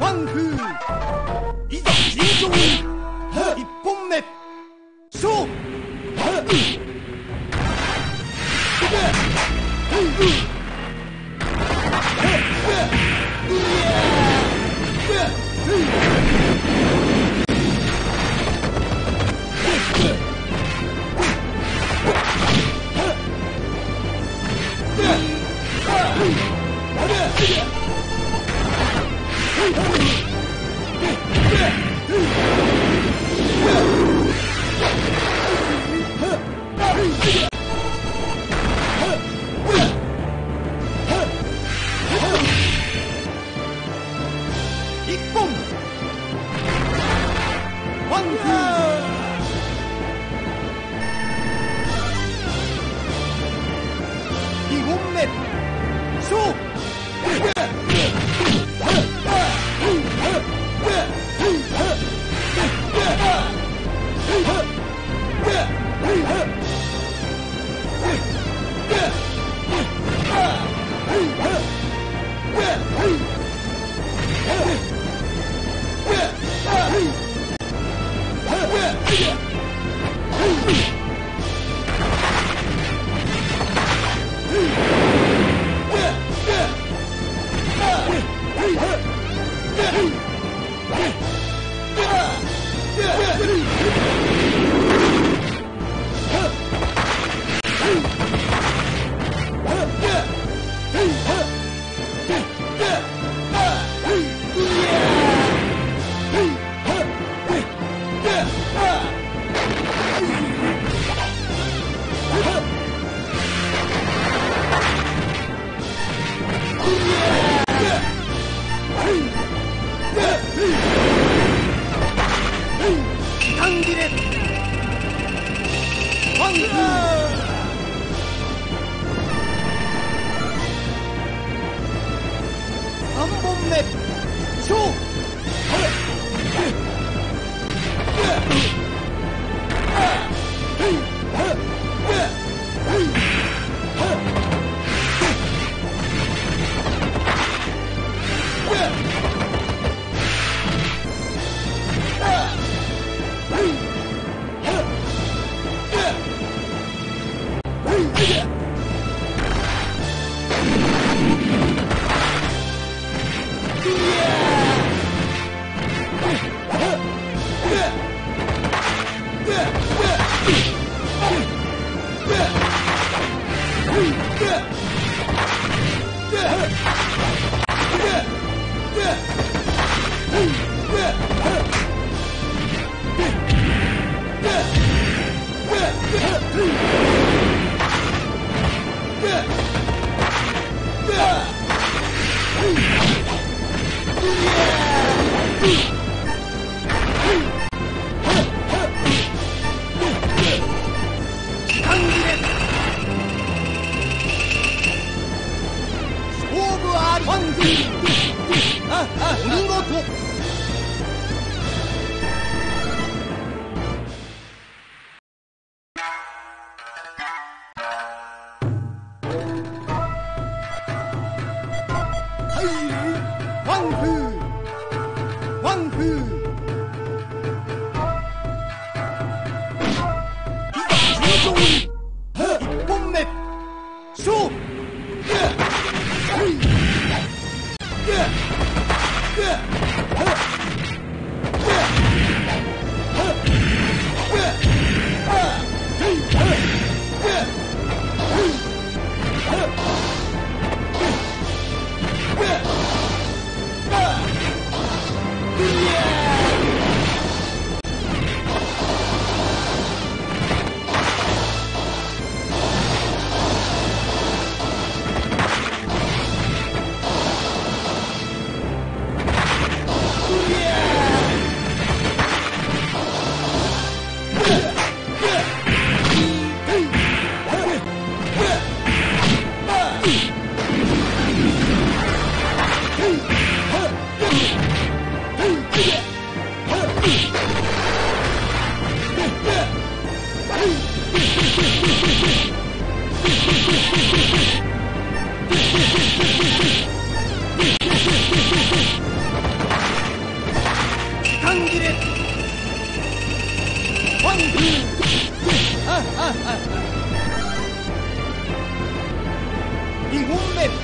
ワンフーいざ尋常ワ segunda.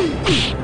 Hmm.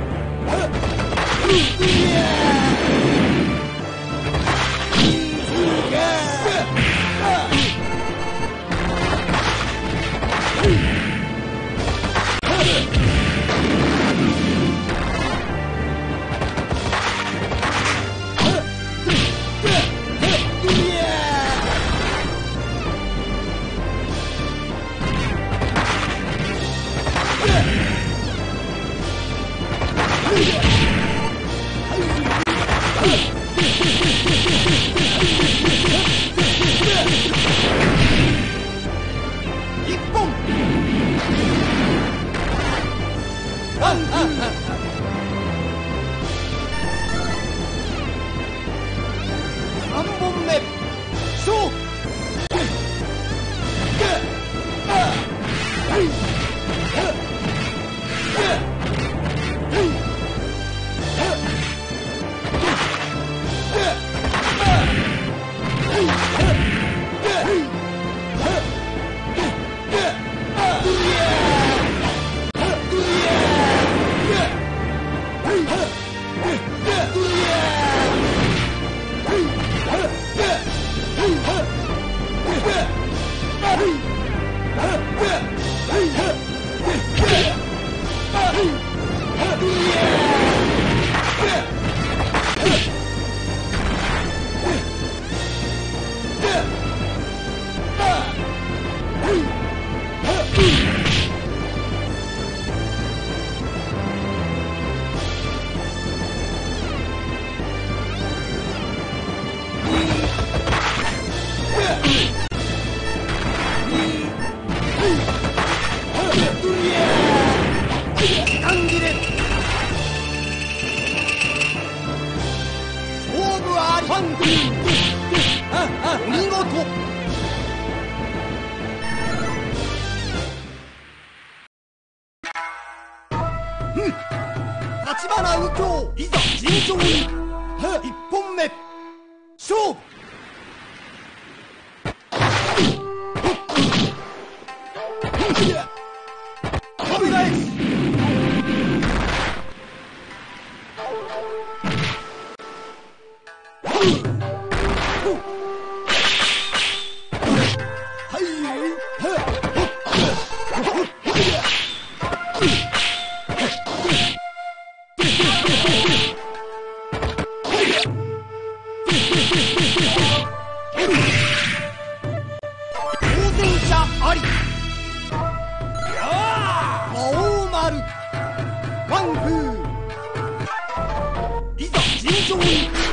いざ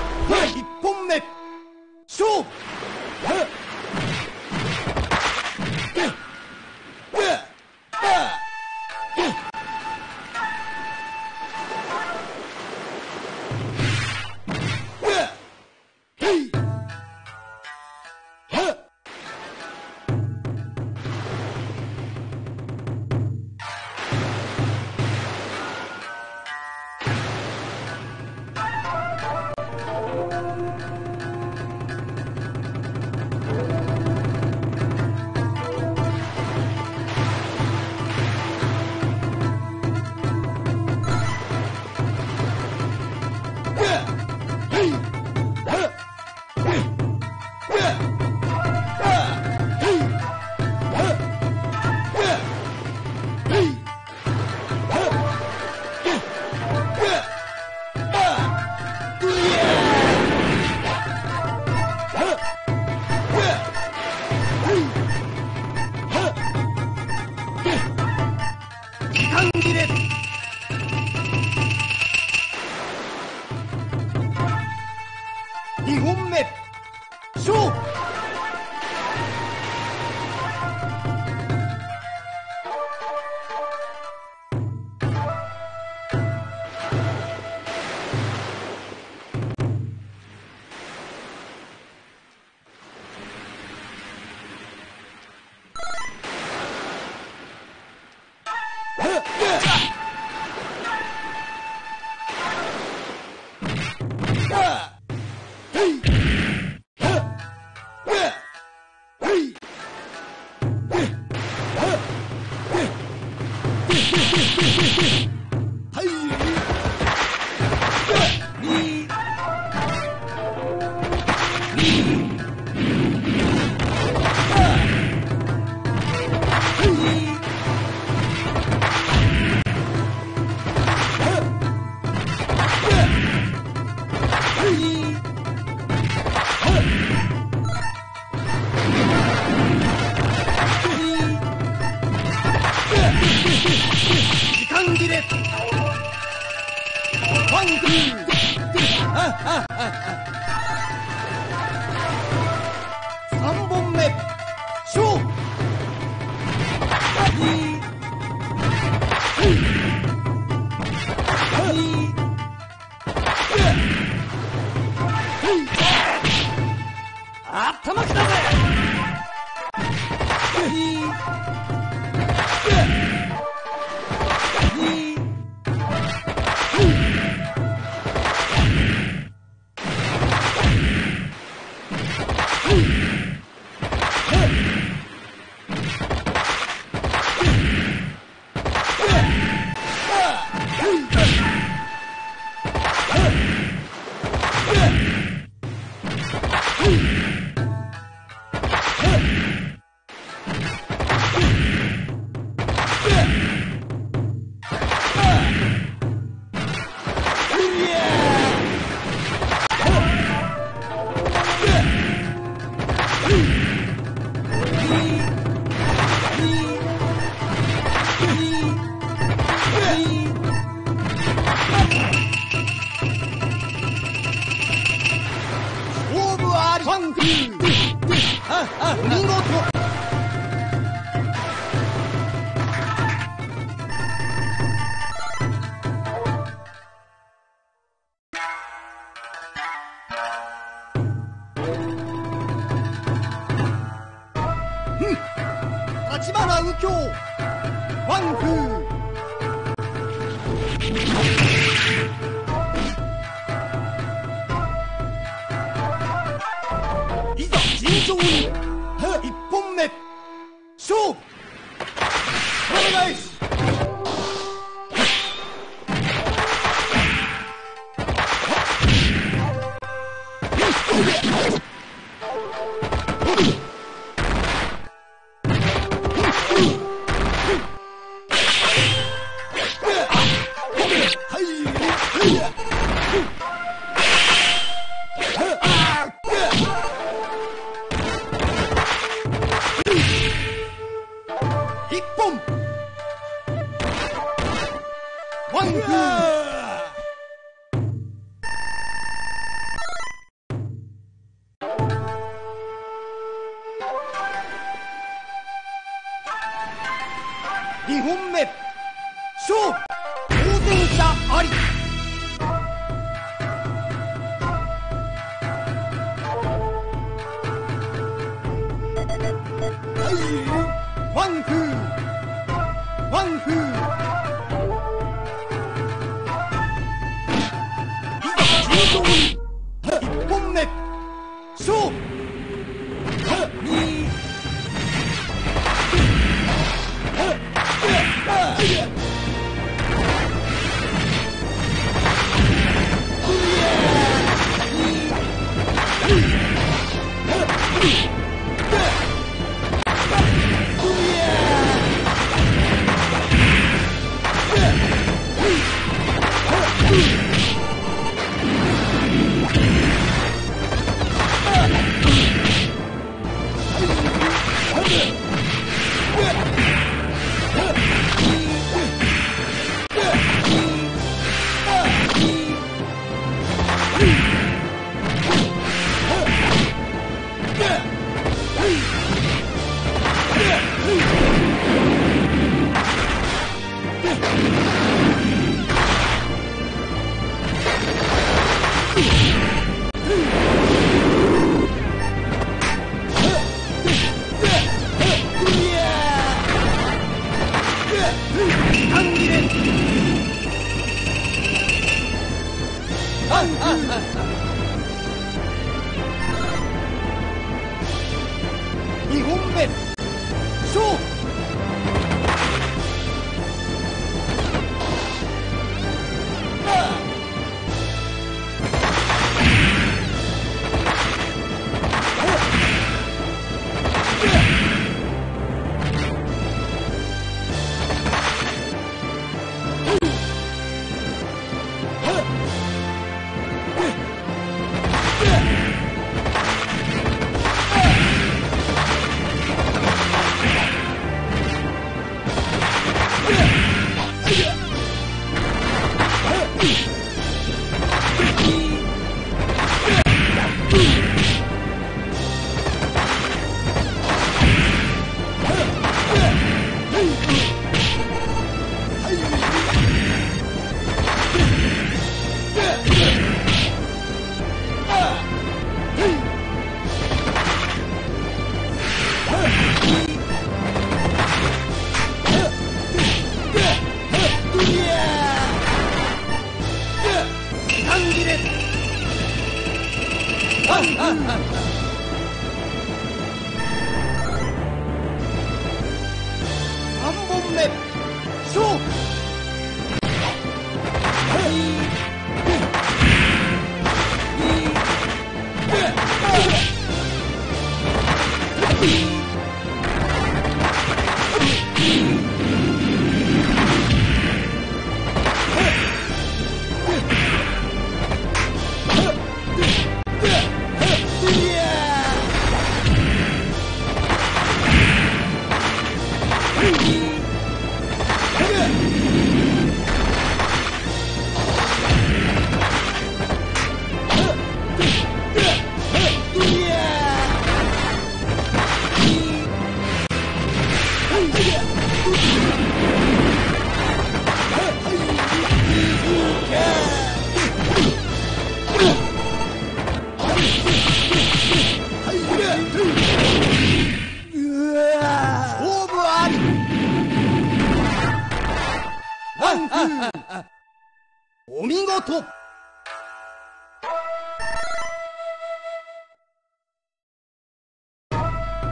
one two 一道集中勝負。当然者あり。はいワンフーワンフー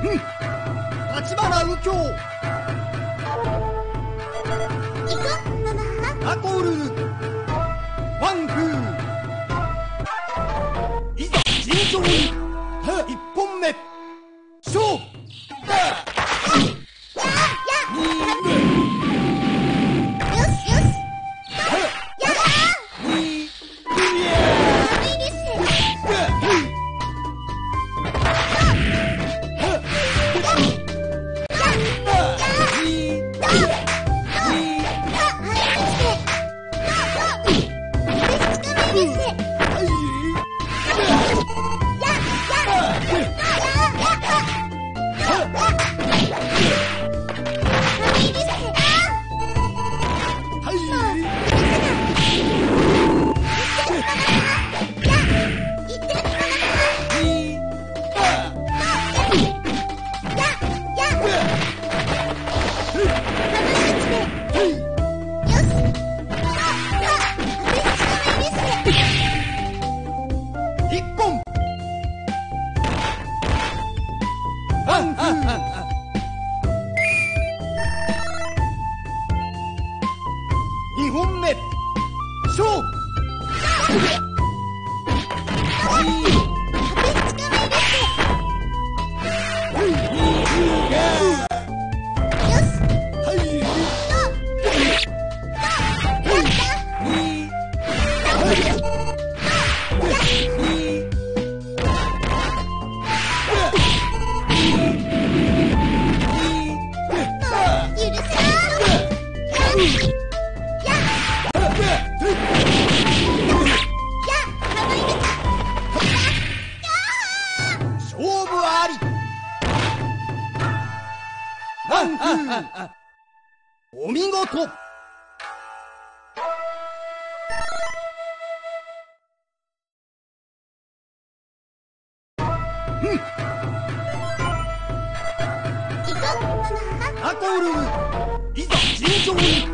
立花右京。行こナコール。ワンフー。いざ尋常に一本目。勝負。お見事。いざ尋常に。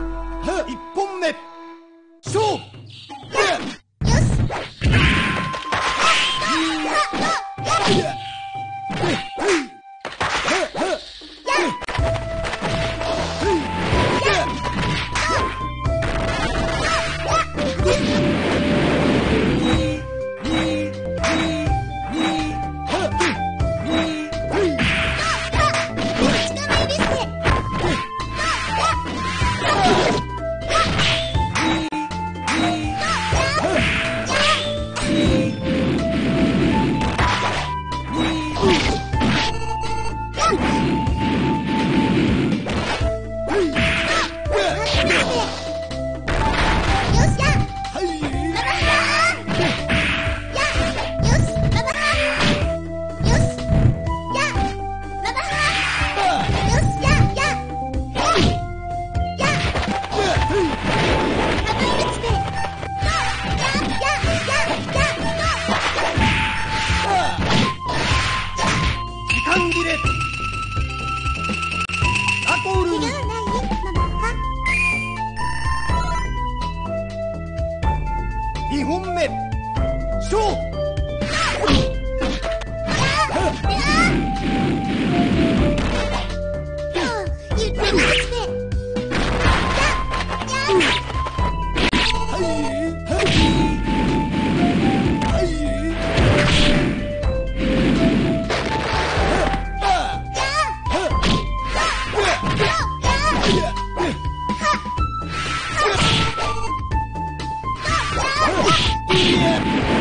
一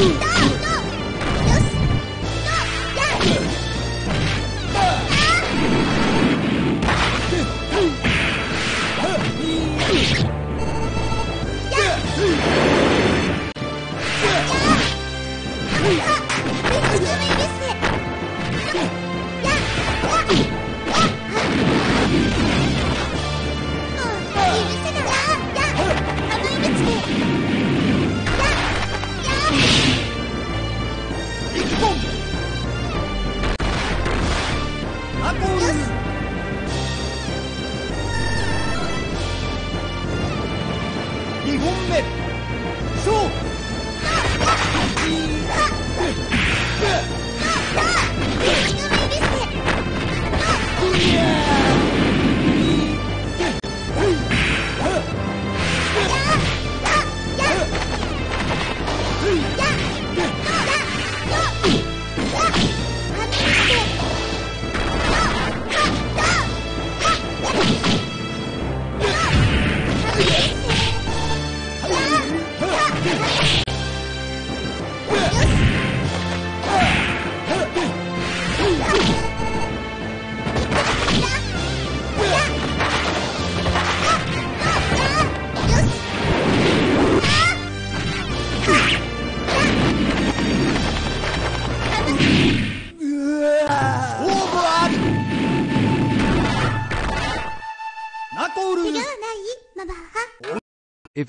一